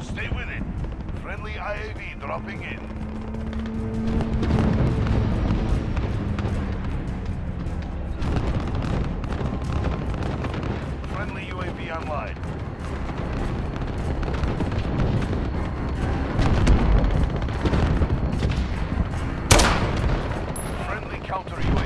Stay with it. Friendly IAV dropping in. Friendly UAV online. Friendly counter UAV.